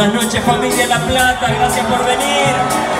Buenas noches familia La Plata, gracias por venir.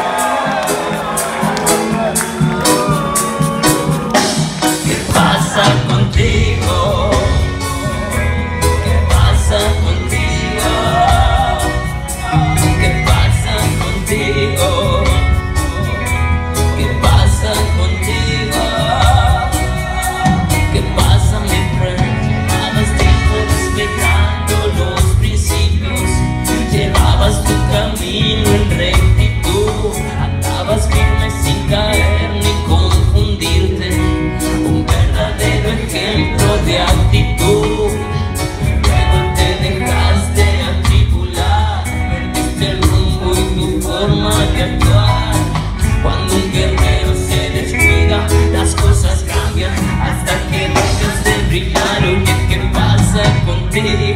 Many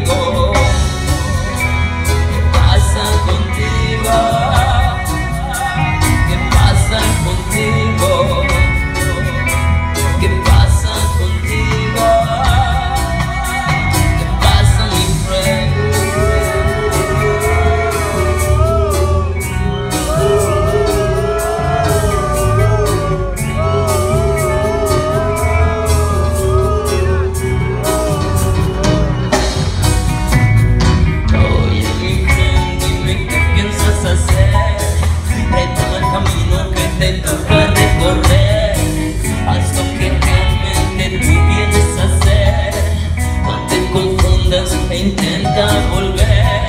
momentos para recordar haz lo que realmente tú quieres hacer. No te confundas e intenta volver.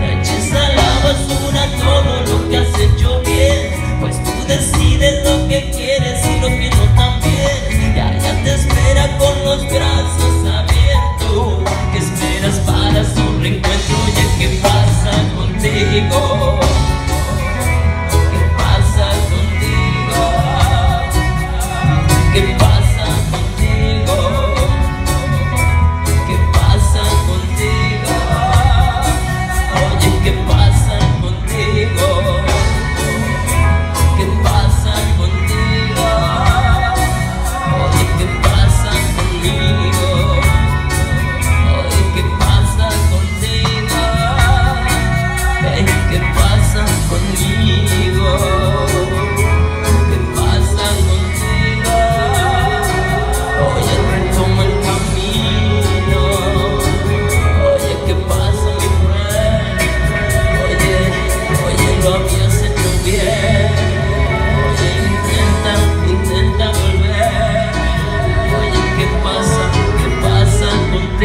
Rechaza la basura todo lo que has hecho bien. Pues tú decides lo que quieres y lo que no también. Y allá te espera con los brazos abiertos. Que esperas para su reencuentro ya que pasa contigo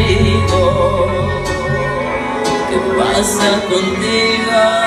contigo? ¿Qué pasa contigo?